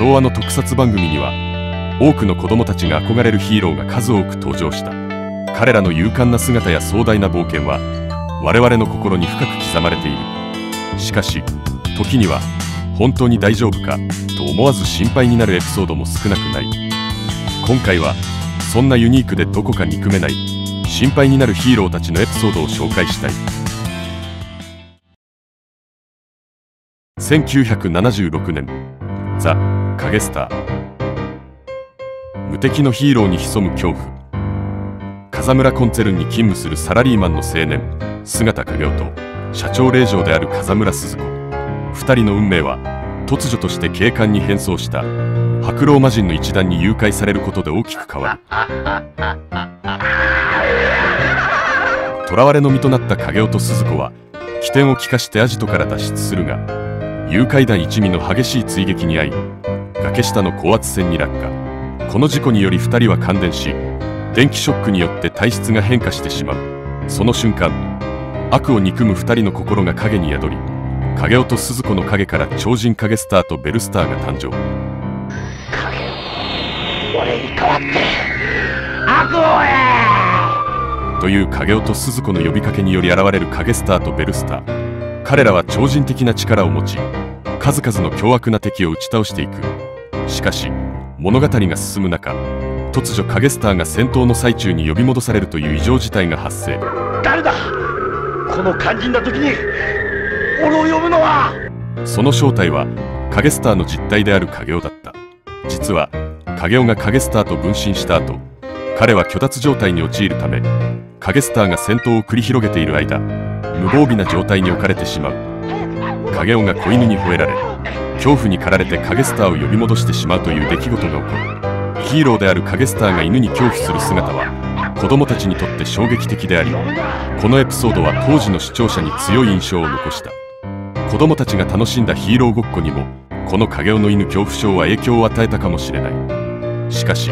昭和の特撮番組には多くの子供たちが憧れるヒーローが数多く登場した。彼らの勇敢な姿や壮大な冒険は我々の心に深く刻まれている。しかし時には本当に大丈夫かと思わず心配になるエピソードも少なくない。今回はそんなユニークでどこか憎めない心配になるヒーローたちのエピソードを紹介したい。1976年ザ・影スター。無敵のヒーローに潜む恐怖。風村コンツェルンに勤務するサラリーマンの青年。姿影夫と社長令嬢である風村鈴子。2人の運命は突如として警官に変装した。白老魔人の一団に誘拐されることで大きく変わる。囚われの身となった影尾と鈴子は起点を利かしてアジトから脱出するが誘拐団一味の激しい追撃に遭い崖下の高圧線に落下。この事故により2人は感電し電気ショックによって体質が変化してしまう。その瞬間悪を憎む2人の心が影に宿り影尾と鈴子の影から超人影スターとベルスターが誕生。俺に代わって悪をへという影尾と鈴子の呼びかけにより現れる影スターとベルスター彼らは超人的な力を持ち数々の凶悪な敵を打ち倒していく。しかし物語が進む中突如影スターが戦闘の最中に呼び戻されるという異常事態が発生。誰だ？この肝心な時に俺を呼ぶのは！その正体は影スターの実体である影尾だった。実は影尾が影スターと分身した後彼は虚脱状態に陥るため影スターが戦闘を繰り広げている間無防備な状態に置かれてしまう。影尾が子犬に吠えられ恐怖に駆られて影スターを呼び戻してしまうという出来事が起こる。ヒーローである影スターが犬に恐怖する姿は子供たちにとって衝撃的でありこのエピソードは当時の視聴者に強い印象を残した。子供たちが楽しんだヒーローごっこにもこの影尾の犬恐怖症は影響を与えたかもしれない。しかし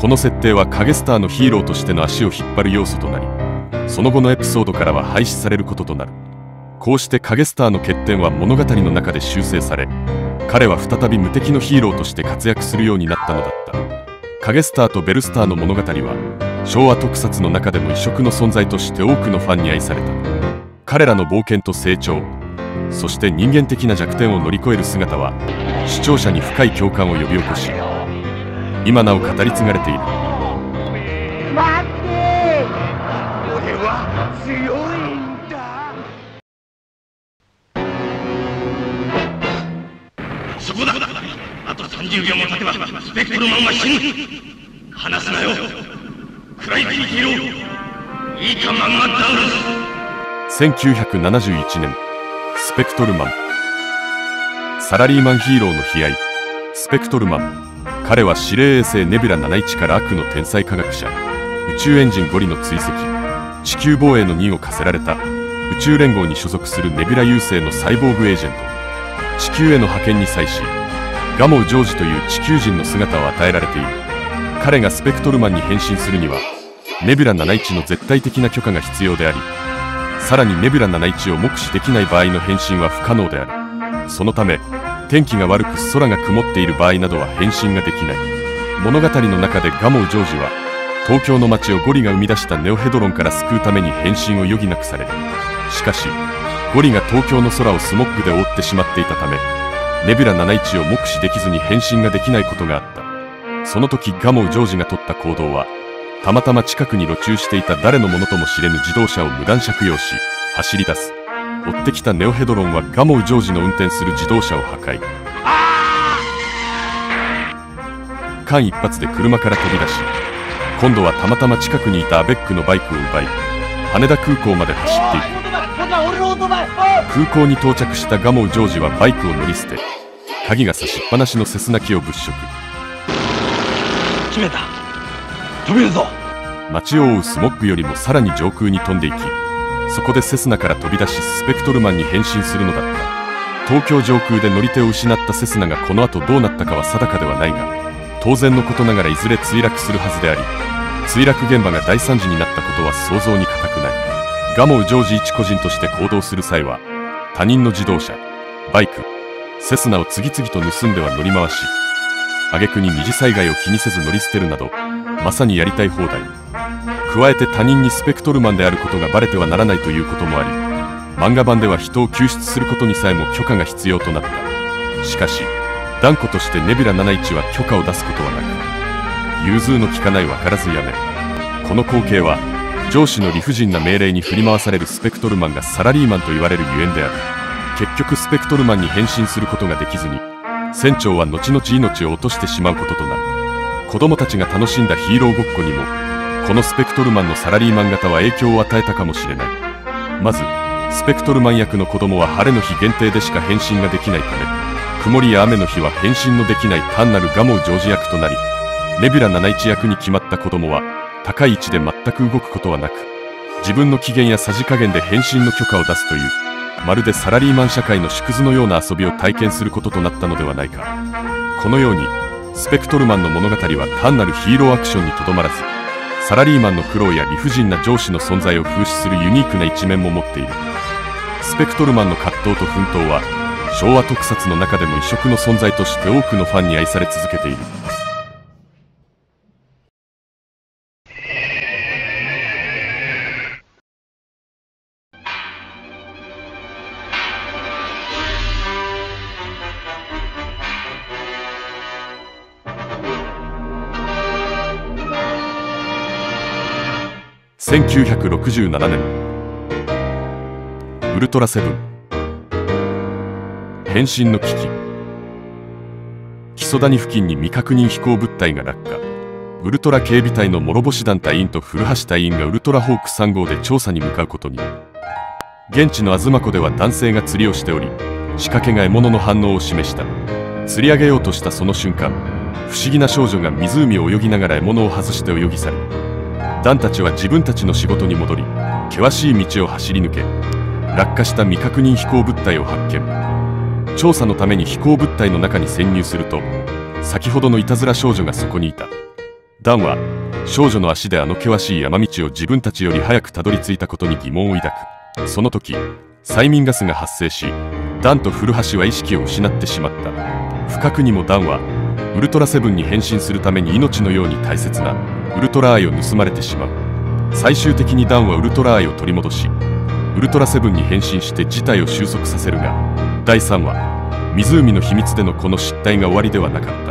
この設定は影スターのヒーローとしての足を引っ張る要素となりその後のエピソードからは廃止されることとなる。こうして影スターの欠点は物語の中で修正され彼は再び無敵のヒーローとして活躍するようになったのだった。影スターとベルスターの物語は昭和特撮の中でも異色の存在として多くのファンに愛された。彼らの冒険と成長そして人間的な弱点を乗り越える姿は視聴者に深い共感を呼び起こし今なお語り継がれている。待って俺は強いんだそこだあと30秒も経てばスペクトルマンは死ぬ離すなよ食らいついていろいいかマンガダウルス1971年スペクトルマンサラリーマンヒーローの悲哀スペクトルマン彼は指令衛星ネビュラ71から悪の天才科学者宇宙エンジン5里の追跡地球防衛の任を課せられた宇宙連合に所属するネビュラ優勢のサイボーグエージェント地球への派遣に際しガモウジョージという地球人の姿を与えられている。彼がスペクトルマンに変身するにはネビュラ71の絶対的な許可が必要でありさらにネビュラ71を目視できない場合の変身は不可能である。そのため天気が悪く空が曇っている場合などは変身ができない。物語の中でガモウジョージは東京の街をゴリが生み出したネオヘドロンから救うために変身を余儀なくされる。しかしゴリが東京の空をスモッグで覆ってしまっていたためネビュラ71を目視できずに変身ができないことがあった。その時ガモウジョージが取った行動はたまたま近くに路駐していた誰のものとも知れぬ自動車を無断借用し走り出す。追ってきたネオヘドロンはガモウジョージの運転する自動車を破壊。間一髪で車から飛び出し今度はたまたま近くにいたアベックのバイクを奪い羽田空港まで走っていく。空港に到着したガモウジョージはバイクを乗り捨て鍵が差しっぱなしのセスナ機を物色。決めた。飛びるぞ。街を覆うスモッグよりもさらに上空に飛んでいきそこでセスナから飛び出しスペクトルマンに変身するのだった。東京上空で乗り手を失ったセスナがこの後どうなったかは定かではないが当然のことながらいずれ墜落するはずであり墜落現場が大惨事になったことは想像に難くない。ガモウジョージ一個人として行動する際は他人の自動車バイクセスナを次々と盗んでは乗り回し挙句に二次災害を気にせず乗り捨てるなどまさにやりたい放題。加えて他人にスペクトルマンであることがバレてはならないということもあり漫画版では人を救出することにさえも許可が必要となった。しかし断固としてネビュラ71は許可を出すことはなく融通の利かない分からずやめこの光景は上司の理不尽な命令に振り回されるスペクトルマンがサラリーマンと言われるゆえんである結局スペクトルマンに変身することができずに船長は後々命を落としてしまうこととなる。子供たちが楽しんだヒーローごっこにもこのスペクトルマンのサラリーマン型は影響を与えたかもしれない。まずスペクトルマン役の子供は晴れの日限定でしか変身ができないため曇りや雨の日は変身のできない単なるガモジョージ役となりネビュラ71役に決まった子供は高い位置で全く動くことはなく自分の機嫌やさじ加減で変身の許可を出すというまるでサラリーマン社会の縮図のような遊びを体験することとなったのではないか。このようにスペクトルマンの物語は単なるヒーローアクションにとどまらずサラリーマンの苦労や理不尽な上司の存在を風刺するユニークな一面も持っている。スペクトルマンの葛藤と奮闘は昭和特撮の中でも異色の存在として多くのファンに愛され続けている。1967年。ウルトラセブン。変身の危機。木曽谷付近に未確認飛行物体が落下。ウルトラ警備隊の諸星団隊員と古橋隊員がウルトラホーク3号で調査に向かうことに。現地の東湖では男性が釣りをしており仕掛けが獲物の反応を示した。釣り上げようとしたその瞬間不思議な少女が湖を泳ぎながら獲物を外して泳ぎ去る。ダンたちは自分たちの仕事に戻り険しい道を走り抜け落下した未確認飛行物体を発見。調査のために飛行物体の中に潜入すると先ほどのいたずら少女がそこにいた。ダンは少女の足であの険しい山道を自分たちより早くたどり着いたことに疑問を抱く。その時催眠ガスが発生しダンと古橋は意識を失ってしまった。不覚にもダンはウルトラセブンに変身するために命のように大切なウルトラアイを盗まれてしまう。最終的にダンはウルトラアイを取り戻しウルトラセブンに変身して事態を収束させるが第3話湖の秘密でのこの失態が終わりではなかった。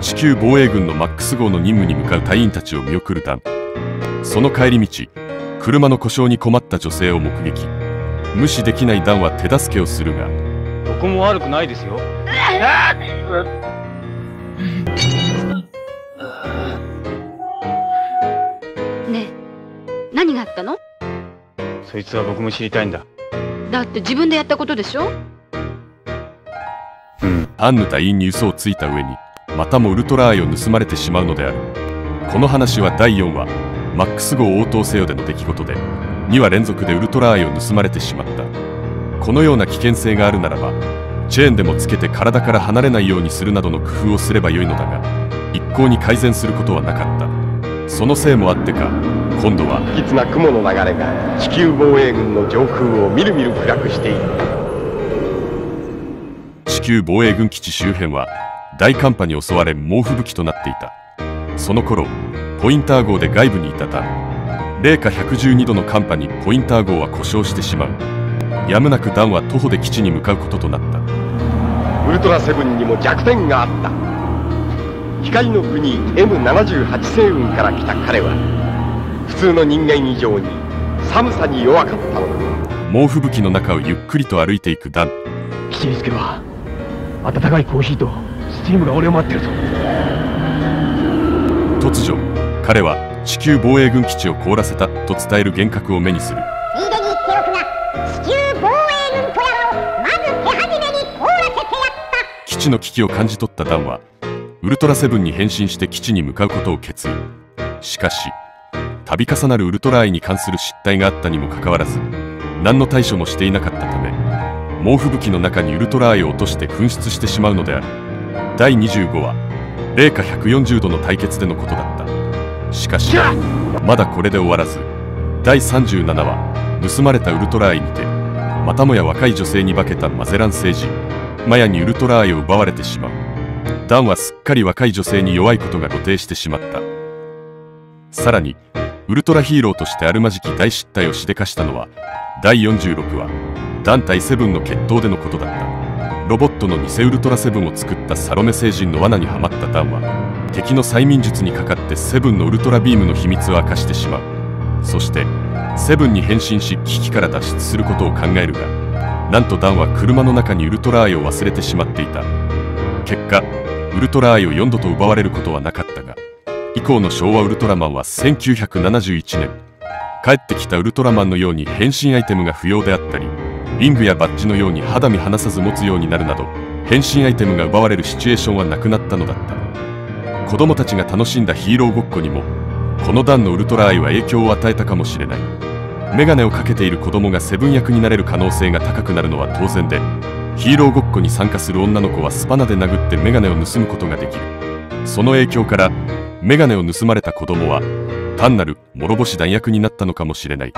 地球防衛軍のマックス号の任務に向かう隊員たちを見送るダンその帰り道車の故障に困った女性を目撃。無視できないダンは手助けをするがどこも悪くないですよ。何があったの？そいつは僕も知りたいんだ。だって自分でやったことでしょ？うん。アンヌ隊員に嘘をついた上にまたもウルトラアイを盗まれてしまうのである。この話は第4話マックス号応答せよでの出来事で2話連続でウルトラアイを盗まれてしまった。このような危険性があるならばチェーンでもつけて体から離れないようにするなどの工夫をすればよいのだが一向に改善することはなかった。そのせいもあってか今度は不吉な雲の流れが地球防衛軍の上空をみるみる暗くしている。地球防衛軍基地周辺は大寒波に襲われ猛吹雪となっていた。その頃ポインター号で外部にいたダン零下112度の寒波にポインター号は故障してしまう。やむなくダンは徒歩で基地に向かうこととなった。ウルトラセブンにも弱点があった。光の国 M78 星雲から来た彼は普通の人間以上に寒さに弱かったのだ。猛吹雪の中をゆっくりと歩いていくダン。基地に着けば温かいコーヒーとスチームが俺を待ってるぞ。突如彼は地球防衛軍基地を凍らせたと伝える幻覚を目にする。ついでに言っておくが地球防衛軍とやらをまず手始めに凍らせてやった。基地の危機を感じ取ったダンはウルトラセブンに変身して基地に向かうことを決意。しかし度重なるウルトラ愛に関する失態があったにもかかわらず何の対処もしていなかったため猛吹雪の中にウルトラ愛を落として噴出してしまうのである。第25話零下140度の対決でのことだった。しかしまだこれで終わらず第37話盗まれたウルトラ愛にてまたもや若い女性に化けたマゼラン星人マヤにウルトラ愛を奪われてしまう。ダンはすっかり若い女性に弱いことが露呈してしまった。さらにウルトラヒーローとしてあるまじき大失態をしでかしたのは第46話団体セブンの決闘でのことだった。ロボットの偽ウルトラセブンを作ったサロメ星人の罠にはまったダンは敵の催眠術にかかってセブンのウルトラビームの秘密を明かしてしまう。そしてセブンに変身し危機から脱出することを考えるがなんとダンは車の中にウルトラアイを忘れてしまっていた。結果ウルトラアイを4度と奪われることはなかったが以降の昭和ウルトラマンは1971年帰ってきたウルトラマンのように変身アイテムが不要であったりリングやバッジのように肌身離さず持つようになるなど変身アイテムが奪われるシチュエーションはなくなったのだった。子供たちが楽しんだヒーローごっこにもこの段のウルトラアイは影響を与えたかもしれない。メガネをかけている子供がセブン役になれる可能性が高くなるのは当然でヒーローごっこに参加する女の子はスパナで殴ってメガネを盗むことができる。その影響からメガネを盗まれた子供は単なる諸星弾薬になったのかもしれない。